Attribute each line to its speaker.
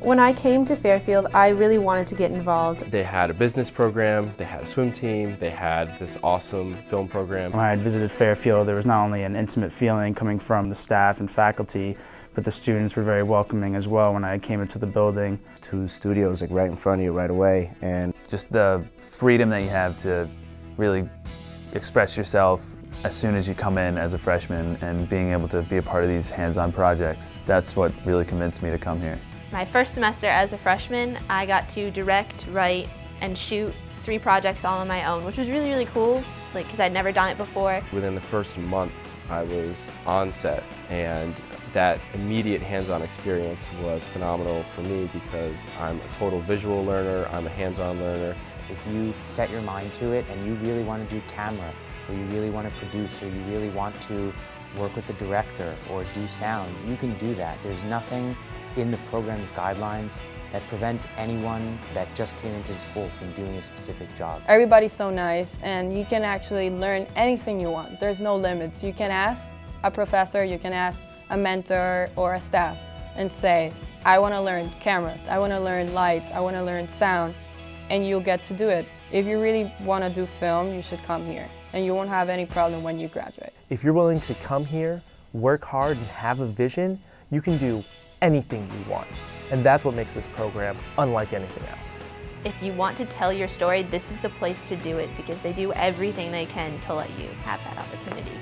Speaker 1: When I came to Fairfield, I really wanted to get involved.
Speaker 2: They had a business program, they had a swim team, they had this awesome film program.
Speaker 3: When I had visited Fairfield, there was not only an intimate feeling coming from the staff and faculty, but the students were very welcoming as well when I came into the building.
Speaker 4: Two studios like right in front of you right away and
Speaker 5: just the freedom that you have to really express yourself as soon as you come in as a freshman and being able to be a part of these hands-on projects. That's what really convinced me to come here.
Speaker 6: My first semester as a freshman, I got to direct, write, and shoot three projects all on my own, which was really, really cool, like, because I'd never done it before.
Speaker 2: Within the first month, I was on set, and that immediate hands-on experience was phenomenal for me because I'm a total visual learner, I'm a hands-on learner.
Speaker 7: If you set your mind to it and you really want to do camera, or you really want to produce, or you really want to work with the director or do sound, you can do that. There's nothing in the program's guidelines that prevent anyone that just came into the school from doing a specific job.
Speaker 8: Everybody's so nice and you can actually learn anything you want. There's no limits. You can ask a professor, you can ask a mentor or a staff and say, I want to learn cameras, I want to learn lights, I want to learn sound, and you'll get to do it. If you really want to do film, you should come here and you won't have any problem when you graduate.
Speaker 9: If you're willing to come here, work hard and have a vision, you can do anything you want. And that's what makes this program unlike anything else.
Speaker 6: If you want to tell your story, this is the place to do it because they do everything they can to let you have that opportunity.